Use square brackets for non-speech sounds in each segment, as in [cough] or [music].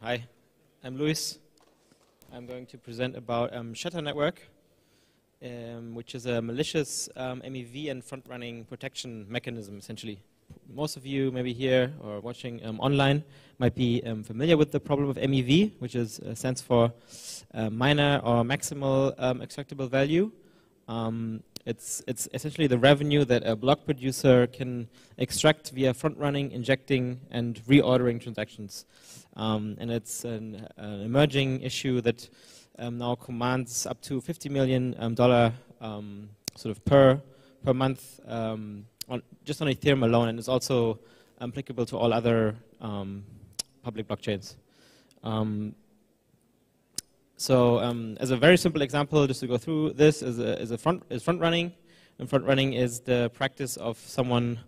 Hi, I'm Luis. I'm going to present about um, Shutter Network, um, which is a malicious um, MEV and front-running protection mechanism, essentially. Most of you, maybe here or watching um, online, might be um, familiar with the problem of MEV, which is uh, stands for uh, miner or maximal um, extractable value. It's, it's essentially the revenue that a block producer can extract via front-running, injecting, and reordering transactions. Um, and it's an, an, emerging issue that um, now commands up to $50 million um, dollar, um, sort of per, per month um, on, just on Ethereum alone, and it's also applicable to all other public blockchains. So um, as a very simple example, just to go through this, is, a, is, a front, is front running. And front running is the practice of someone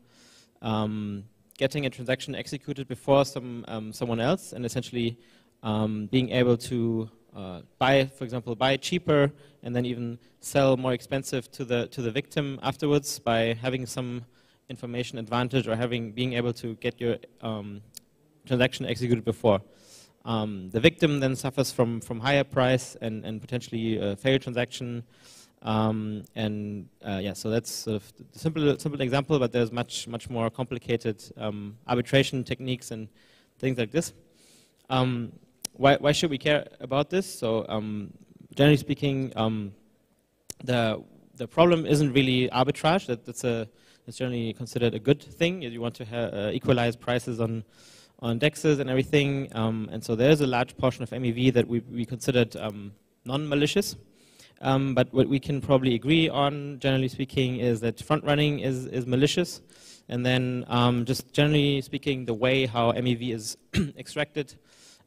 um, getting a transaction executed before some, um, someone else and essentially um, being able to uh, buy, for example, buy cheaper and then even sell more expensive to the, to the victim afterwards by having some information advantage or having, being able to get your um, transaction executed before. Um, the victim then suffers from, from higher price and, and potentially a failed transaction. Um, and uh, yeah, so that's sort of a simple, simple example, but there's much, much more complicated um, arbitration techniques and things like this. Um, why, why should we care about this? So um, generally speaking, um, the, the problem isn't really arbitrage. That, that's, a, that's generally considered a good thing. You want to uh, equalize prices on on dexes and everything. Um, and so there's a large portion of MEV that we, we considered um, non-malicious. Um, but what we can probably agree on, generally speaking, is that front running is, is malicious. And then um, just generally speaking, the way how MEV is [clears throat] extracted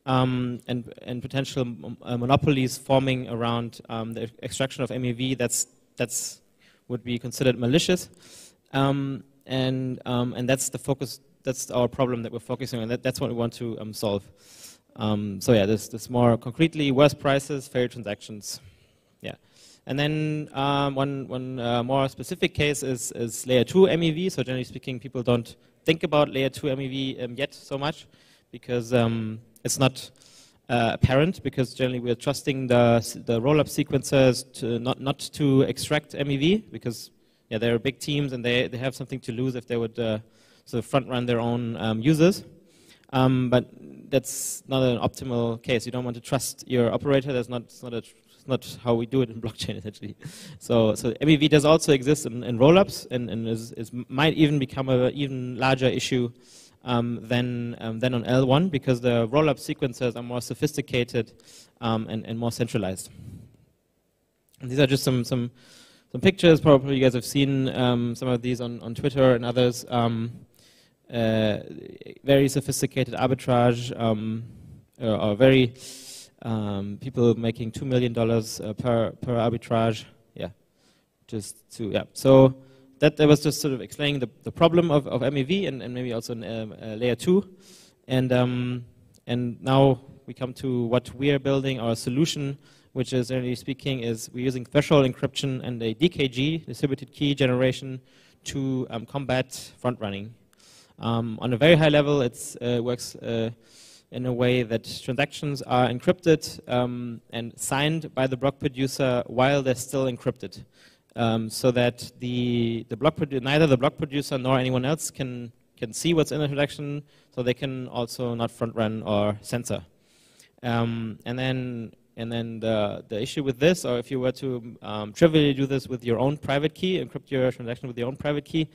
um, and, and potential uh, monopolies forming around um, the extraction of MEV, that's, that's would be considered malicious. and, and that's the focus that's our problem that we're focusing on. That, that's what we want to um, solve. Um, so yeah, this, this more concretely, worse prices, fair transactions. Yeah. And then um, one, one uh, more specific case is, is layer 2 MEV. So generally speaking, people don't think about layer 2 MEV um, yet so much because um, it's not uh, apparent because generally we're trusting the, the roll-up sequencers to not, not to extract MEV because yeah, they're big teams and they, they have something to lose if they would uh, so front run their own um, users. Um, but that's not an optimal case. You don't want to trust your operator. That's not, not, a, not how we do it in [laughs] blockchain, essentially. So, so MEV does also exist in, in rollups and, and is, is, might even become an even larger issue um, than, um, than on L1 because the rollup sequencers are more sophisticated um, and, and more centralized. And these are just some, some, some pictures. Probably you guys have seen um, some of these on, on Twitter and others. Uh, very sophisticated arbitrage, um, or, or, very um, people making two million dollars uh, per per arbitrage. Yeah, just to yeah. So that, that was just sort of explaining the, the problem of, of MEV and, and maybe also in uh, uh, layer two, and um, and now we come to what we are building our solution, which is generally speaking is we're using threshold encryption and a DKG distributed key generation to um, combat front running. Um, on a very high level, it uh, works uh, in a way that transactions are encrypted um, and signed by the block producer while they're still encrypted. Um, so that the, the block neither the block producer nor anyone else can, can see what's in the transaction, so they can also not front run or censor. Um, and then and then the, the issue with this, or if you were to um, trivially do this with your own private key, encrypt your transaction with your own private key,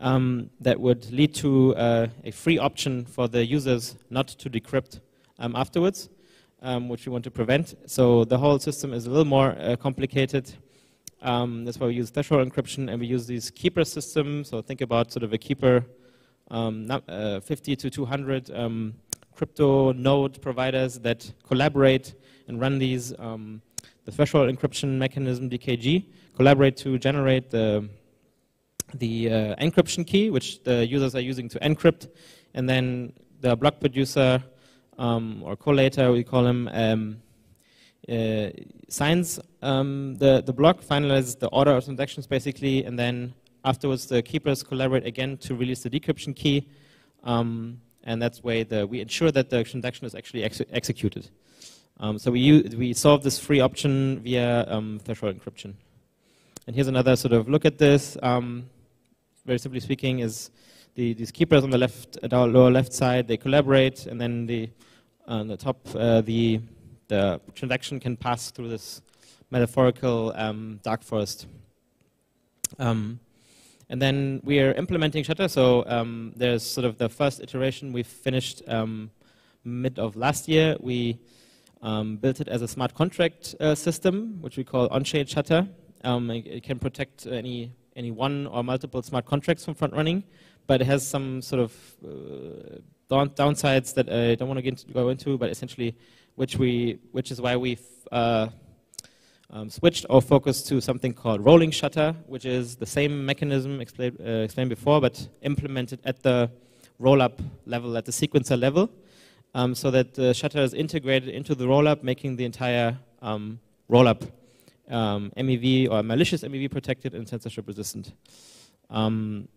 um, that would lead to uh, a free option for the users not to decrypt um, afterwards, um, which we want to prevent. So the whole system is a little more uh, complicated. Um, that's why we use threshold encryption and we use these keeper systems. So think about sort of a keeper um, uh, 50 to 200 um, crypto node providers that collaborate and run these the threshold encryption mechanism DKG collaborate to generate the the uh, encryption key, which the users are using to encrypt, and then the block producer um, or collator, we call him, um, uh, signs um, the, the block, finalizes the order of transactions basically, and then afterwards the keepers collaborate again to release the decryption key. Um, and that's way the we ensure that the transaction is actually ex executed. Um, so we we solve this free option via um, threshold encryption. And here's another sort of look at this. Um, very simply speaking, is the, these keepers on the left, our lower left side, they collaborate, and then the on the top, uh, the the transaction can pass through this metaphorical um, dark forest. Um, and then we are implementing Shutter. So um, there's sort of the first iteration we finished um, mid of last year. We um, built it as a smart contract uh, system, which we call on-chain Shutter. Um, it, can protect any any one or multiple smart contracts from front running, but it has some sort of uh, downsides that I don't want to go into, but essentially, which we which is why we've uh, um, switched our focus to something called rolling shutter, which is the same mechanism explain, uh, explained before, but implemented at the rollup level, at the sequencer level, um, so that the shutter is integrated into the rollup, making the entire um, rollup um, MEV or malicious MEV protected and censorship resistant. Um,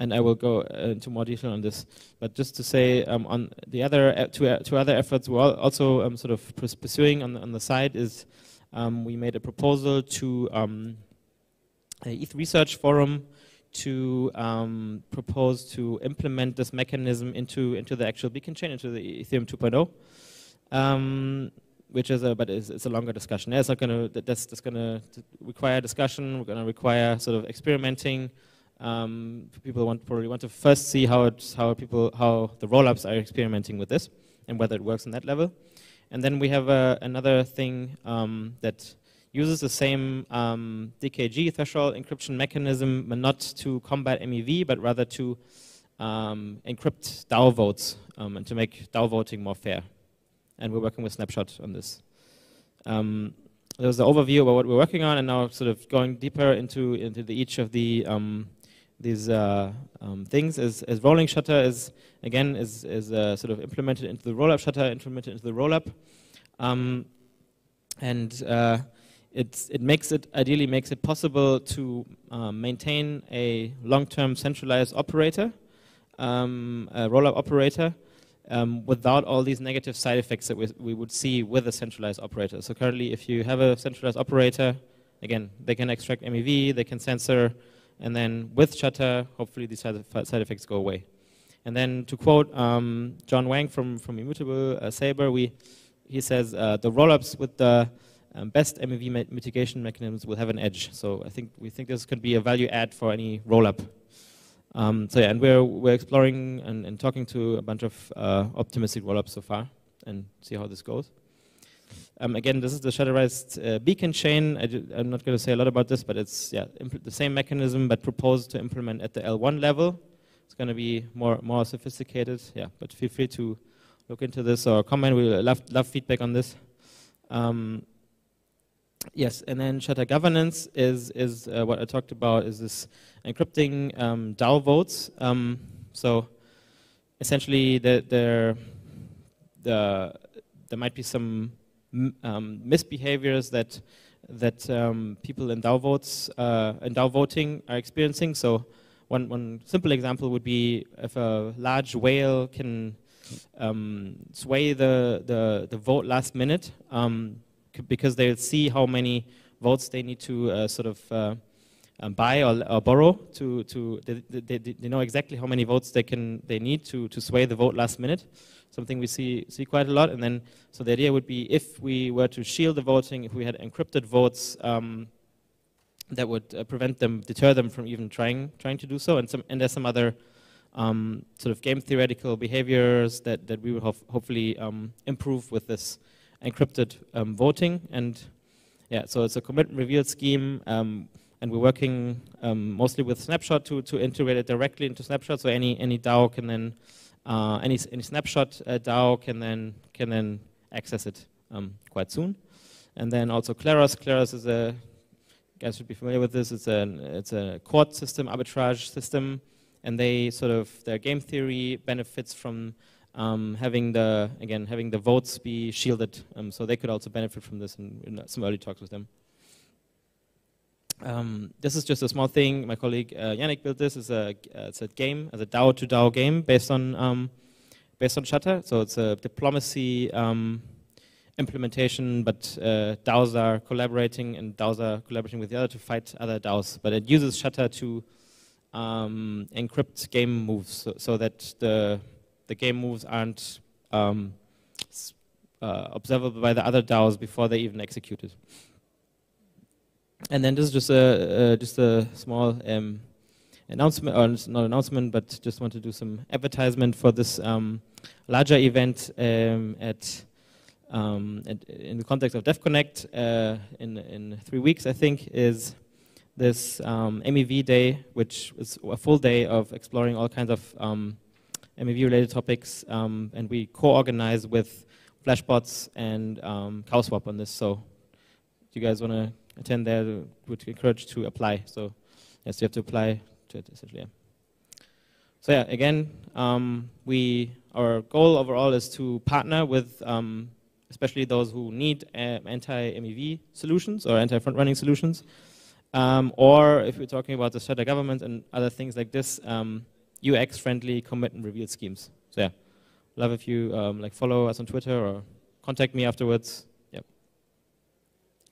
and I will go uh, into more detail on this. But just to say, um, on the other uh, two, uh, two other efforts we're also um, sort of pursuing on the, on the side is um, we made a proposal to um, ETH Research Forum to um, propose to implement this mechanism into into the actual beacon chain, into the Ethereum 2.0, um, which is a but it's, it's, a longer discussion. It's not going to that's, that's going to require discussion. We're going to require sort of experimenting. Um, people want probably want to first see how how people how the rollups are experimenting with this and whether it works on that level. And then we have uh, another thing um, that uses the same um, DKG threshold encryption mechanism, but not to combat MEV, but rather to um, encrypt DAO votes um, and to make DAO voting more fair. And we're working with Snapshot on this. Um, there was the overview about what we're working on, and now sort of going deeper into into the, each of the um, these uh, um, things is, is rolling shutter is again is, is uh, sort of implemented into the rollup shutter implemented into the rollup um, and uh, it's, it makes it ideally makes it possible to um, maintain a long-term centralized operator um, a rollup operator um, without all these negative side effects that we, we would see with a centralized operator so currently if you have a centralized operator again they can extract MEV they can censor and then with Shutter, hopefully these side, effects go away. And then to quote um, John Wang from, from Immutable uh, Saber, we, he says, uh, the rollups with the um, best MEV mitigation mechanisms will have an edge. So I think we think this could be a value add for any rollup. Um, so yeah, and we're, we're exploring and, and talking to a bunch of uh, optimistic rollups so far and see how this goes. Um, again, this is the shutterized uh, beacon chain. I am not going to say a lot about this, but it's yeah the same mechanism, but proposed to implement at the L1 level. It's going to be more more sophisticated. Yeah, but feel free to look into this or comment. We love love feedback on this. Um, yes, and then shutter governance is is uh, what I talked about. Is this encrypting um, DAO votes? Um, so essentially, the, the the there might be some um, misbehaviors that that um, people in DAO votes uh, in DAO voting are experiencing. So one one simple example would be if a large whale can um, sway the, the the vote last minute um, because they'll see how many votes they need to uh, sort of uh, um, buy or, or, borrow to to they, they, they, know exactly how many votes they can they need to to sway the vote last minute something we see, see quite a lot. And then, so the idea would be if we were to shield the voting, if we had encrypted votes, um, that would uh, prevent them, deter them from even trying, trying to do so. And, some, and there's some other um, sort of game theoretical behaviors that, that we will ho hopefully um, improve with this encrypted um, voting. And yeah, so it's a commit reveal scheme. Um, and we're working um, mostly with Snapshot to, to integrate it directly into Snapshot. So any, any DAO can then uh, any, any snapshot uh, DAO can then, can then access it um, quite soon. And then also Kleros. Kleros is a, you guys should be familiar with this, it's a, it's a court system, arbitrage system, and they sort of, their game theory benefits from um, having the, again, having the votes be shielded. Um, so they could also benefit from this in, in some early talks with them. Um, this is just a small thing. My colleague uh, Yannick built this. It's a, uh, it's a game, as a DAO to DAO game based on um, based on Shutter. So it's a diplomacy um, implementation, but uh, DAOs are collaborating and DAOs are collaborating with the other to fight other DAOs. But it uses Shutter to um, encrypt game moves so, so, that the, the game moves aren't um, uh, observable by the other DAOs before they even execute it. And then this is just a, uh, just a small um, announcement, or not announcement, but just want to do some advertisement for this um, larger event um, at, um, at, in the context of DevConnect uh, in, in three weeks, I think, is this um, MEV day, which is a full day of exploring all kinds of um, MEV-related topics, um, and we co-organize with Flashbots and um, CowSwap on this. So, if you guys want to attend there, would encourage to apply. So, yes, you have to apply to it essentially. Yeah. So yeah, again, um, we our goal overall is to partner with um, especially those who need uh, anti-MEV solutions or anti-front running solutions, um, or if we're talking about the Shutter government and other things like this, um, UX-friendly commit and reveal schemes. So yeah, love if you um, like follow us on Twitter or contact me afterwards. Yep.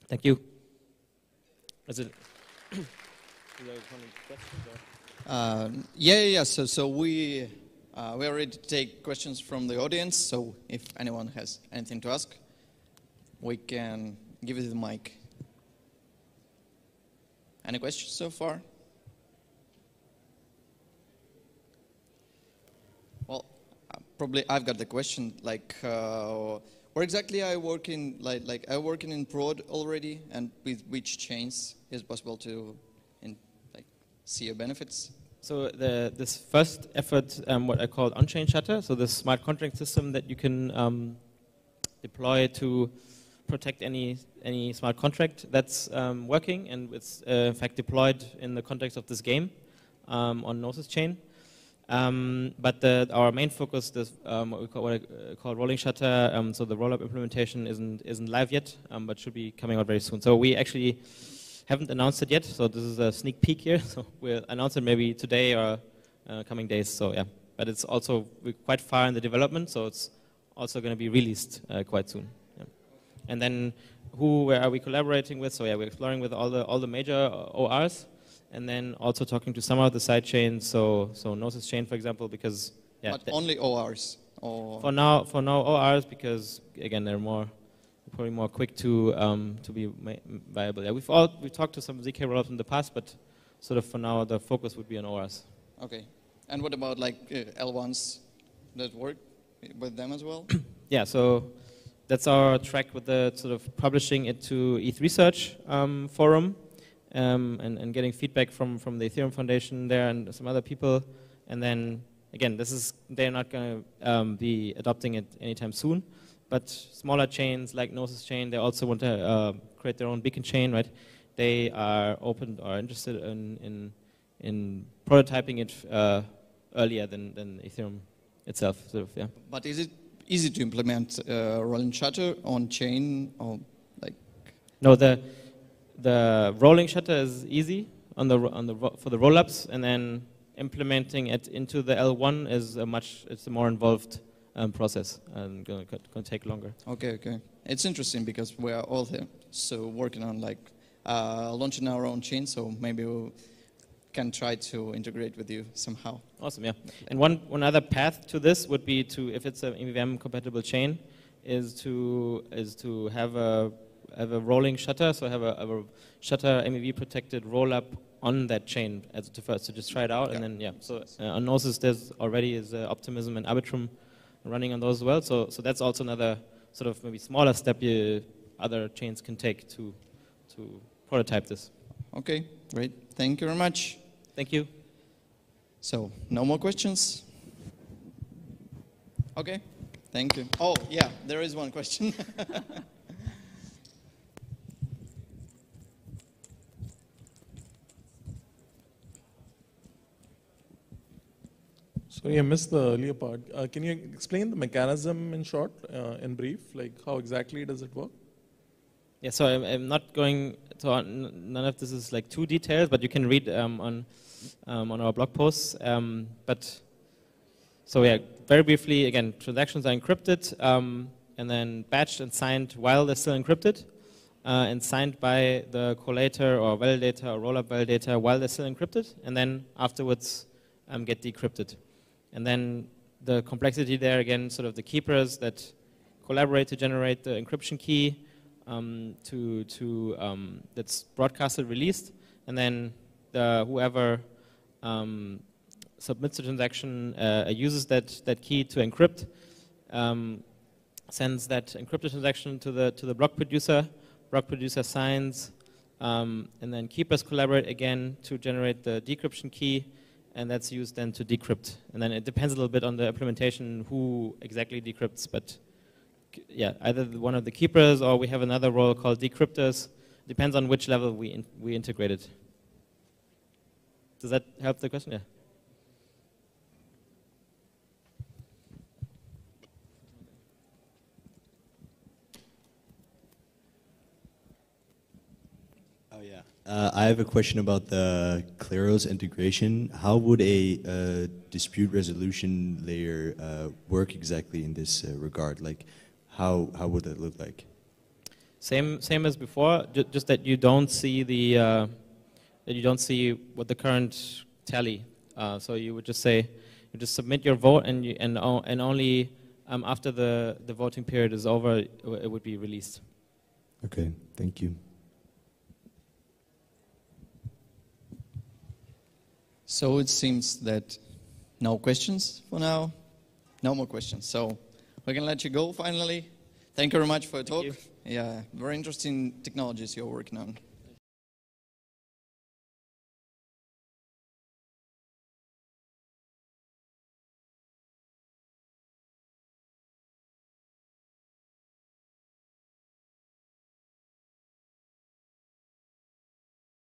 Thank you. Is it? [coughs] Uh, yeah, yeah. So, so we uh, we are ready to take questions from the audience. So, if anyone has anything to ask, we can give you the mic. Any questions so far? Well, uh, probably I've got the question. Like, uh, where exactly I work in? Like, like I working in prod already, and with which chains is possible to in like see your benefits? So the, this first effort, um, what I call on-chain shutter, so the smart contract system that you can um, deploy to protect any any smart contract that's um, working, and it's uh, in fact deployed in the context of this game um, on Gnosis chain. Um, but the, our main focus is um, what we call, what I uh, rolling shutter. so the rollup implementation isn't isn't live yet, but should be coming out very soon. So we actually haven't announced it yet, so this is a sneak peek here. [laughs] So we'll announce it maybe today or uh, coming days. So yeah, but it's also quite far in the development, so it's also going to be released uh, quite soon. Yeah. And then who are we collaborating with? So yeah, we're exploring with all the all the major ORs, and then also talking to some of the side chains. So so Gnosis chain, for example, because yeah, but only ORs. Or for now, for now ORs because again they're more probably more quick to um, to be viable. Yeah, we've all we talked to some zk rollups in the past, but sort of for now the focus would be on ORs. Okay, and what about like uh, L1s that work with them as well? [coughs] yeah, so that's our track with the sort of publishing it to ETH Research um, forum um, and, and getting feedback from from the Ethereum Foundation there and some other people, and then again, this is they're not going to um, be adopting it anytime soon. But smaller chains like Gnosis Chain, they also want to uh, create their own beacon chain, right? They are open or interested in, in, in prototyping it uh, earlier than, than Ethereum itself, sort of, yeah. But is it easy to implement uh, rolling shutter on chain or like? No, the the rolling shutter is easy on the on the for the rollups, and then implementing it into the L1 is a much it's a more involved um, process and going to take longer. Okay, okay. It's interesting because we are all here, so working on like uh, launching our own chain. So maybe we can try to integrate with you somehow. Awesome, yeah. And one one other path to this would be to, if it's an EVM compatible chain, is to is to have a have a rolling shutter, so have a, have a shutter MEV protected roll up on that chain as to first. So just try it out, yeah. and then yeah. So uh, on Gnosis, there's already is uh, Optimism and Arbitrum running on those as well. So, so that's also another sort of maybe smaller step you, other chains can take to, to prototype this. Okay, great. Thank you very much. Thank you. So, no more questions? Okay, thank you. Oh, yeah, there is one question. [laughs] Sorry, I missed the earlier part. Uh, can you explain the mechanism in short, uh, in brief? Like how exactly does it work? Yeah, so I'm, I'm not going to, none of this is like too detailed, but you can read um, on, um, on our blog posts. Um, but So yeah, very briefly, again, transactions are encrypted um, and then batched and signed while they're still encrypted, uh, and signed by the collator or validator or rollup validator while they're still encrypted, and then afterwards um, get decrypted. And then the complexity there, again, sort of the keepers that collaborate to generate the encryption key um, to, to um, that's broadcasted, released, and then the, whoever um, submits the transaction, uh, uses that, that key to encrypt, um, sends that encrypted transaction to the, to the block producer, block producer signs, um, and then keepers collaborate again to generate the decryption key, and that's used then to decrypt. And then it depends a little bit on the implementation who exactly decrypts, but yeah, either one of the keepers or we have another role called decryptors. Depends on which level we, in, we integrate it. Does that help the question? Yeah. Yeah. Uh, I have a question about the Kleros integration. How would a uh, dispute resolution layer uh, work exactly in this uh, regard? Like, how how would it look like? Same same as before, just that you don't see the uh, that you don't see what the current tally. Uh, so you would just say you just submit your vote and you, and and only um, after the the voting period is over it would be released. Okay, thank you. So it seems that no questions for now. No more questions. So we can let you go finally. Thank you very much for your talk. Yeah, very interesting technologies you're working on.